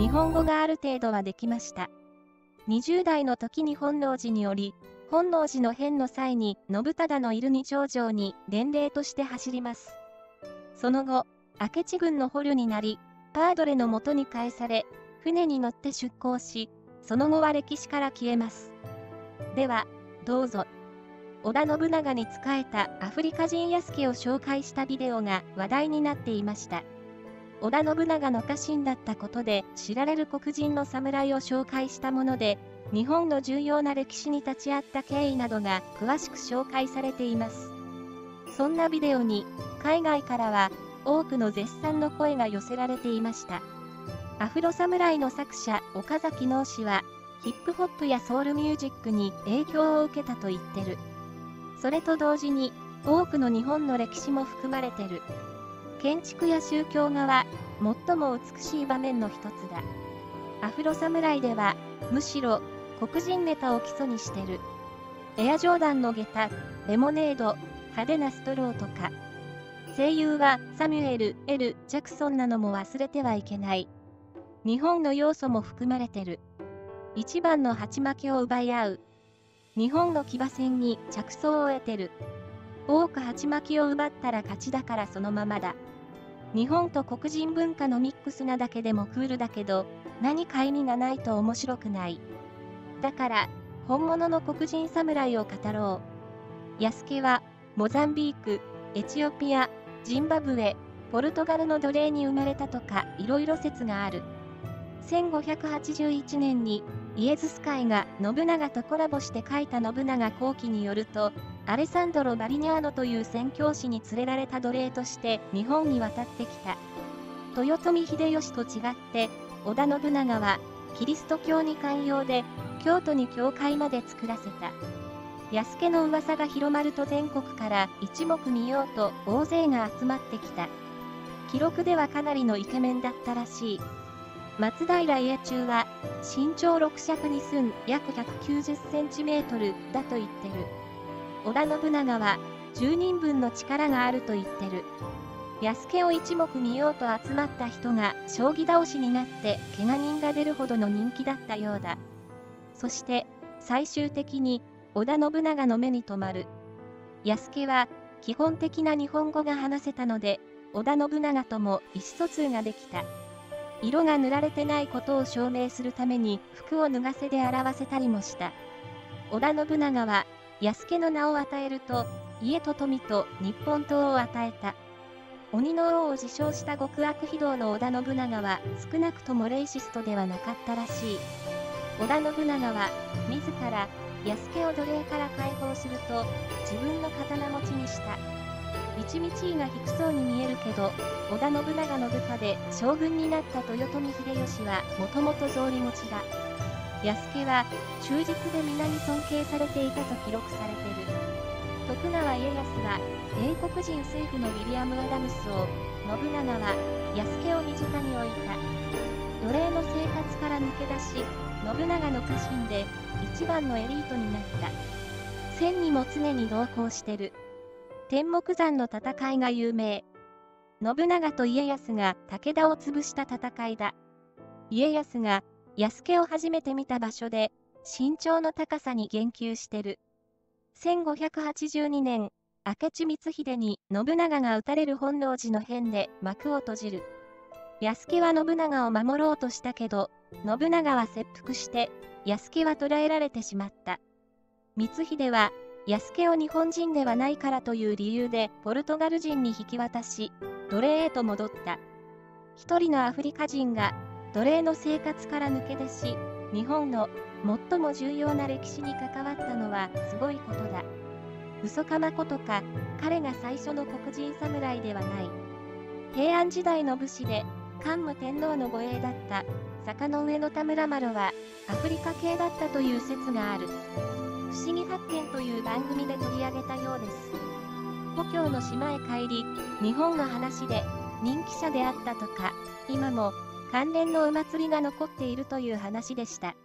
日本語がある程度はできました。20代の時に本能寺により、本能寺の変の際に信忠のいる二条城に伝令として走ります。その後、明智軍の捕虜になり、パードレの元に返され、船に乗って出港し、その後は歴史から消えます。では、どうぞ。織田信長に仕えたアフリカ人安家を紹介したビデオが話題になっていました。織田信長の家臣だったことで知られる黒人の侍を紹介したもので、日本の重要な歴史に立ち会った経緯などが詳しく紹介されています。そんなビデオに、海外からは多くの絶賛の声が寄せられていました。アフロ侍の作者、岡崎農氏は、ヒップホップやソウルミュージックに影響を受けたと言ってる。それと同時に、多くの日本の歴史も含まれてる。建築や宗教画は、最も美しい場面の一つだ。アフロ侍では、むしろ、黒人ネタを基礎にしてる。エアジョーダンの下駄、レモネード、派手なストローとか。声優はサミュエル・エル・ジャクソンなのも忘れてはいけない。日本の要素も含まれてる。一番の鉢巻きを奪い合う。日本の騎馬戦に着想を得てる。多く鉢巻きを奪ったら勝ちだからそのままだ。日本と黒人文化のミックスなだけでもクールだけど、何か意味がないと面白くない。だから、本物の黒人侍を語ろう。安家は、モザンビーク、エチオピア、ジンバブエ、ポルトガルの奴隷に生まれたとか、いろいろ説がある。1581年にイエズス会が信長とコラボして書いた信長後期によると、アレサンドロ・バリニャーノという宣教師に連れられた奴隷として日本に渡ってきた。豊臣秀吉と違って、織田信長はキリスト教に寛容で、京都に教会まで作らせた。安家の噂が広まると全国から一目見ようと大勢が集まってきた。記録ではかなりのイケメンだったらしい。松平家中は、身長6尺に寸約190センチメートルだと言ってる。織田信長は、10人分の力があると言ってる。安家を一目見ようと集まった人が将棋倒しになって怪我人が出るほどの人気だったようだ。そして、最終的に織田信長の目に留まる。安家は基本的な日本語が話せたので、織田信長とも意思疎通ができた。色が塗られてないことを証明するために服を脱がせで表せたりもした。織田信長は、安家の名を与えると、家と富と日本刀を与えた。鬼の王を自称した極悪非道の織田信長は少なくともレイシストではなかったらしい。織田信長は、自ら、安家を奴隷から解放すると、自分の刀持ちにした。一道井が低そうに見えるけど、織田信長の部下で将軍になった豊臣秀吉はもともと草履持ちだ。安家は忠実で皆に尊敬されていたと記録されてる。徳川家康は英国人政府のウィリアム・アダムスを、信長は安家を身近に置いた。奴隷の生活から抜け出し、信長の家臣で一番のエリートになった。戦にも常に同行してる。天目山の戦いが有名。信長と家康が武田を潰した戦いだ。家康が安家を初めて見た場所で身長の高さに言及してる。1582年、明智光秀に信長が討たれる本能寺の変で幕を閉じる。安家は信長を守ろうとしたけど、信長は切腹して、安家は捕らえられてしまった。光秀は安家を日本人ではないからという理由でポルトガル人に引き渡し、奴隷へと戻った。一人のアフリカ人が奴隷の生活から抜け出し、日本の最も重要な歴史に関わったのはすごいことだ。嘘かまことか、彼が最初の黒人侍ではない。平安時代の武士で、桓武天皇の護衛だった坂の上の田村丸はアフリカ系だったという説がある。不思議発見という番組で取り上げたようです。故郷の島へ帰り、日本の話で人気者であったとか、今も関連のお祭りが残っているという話でした。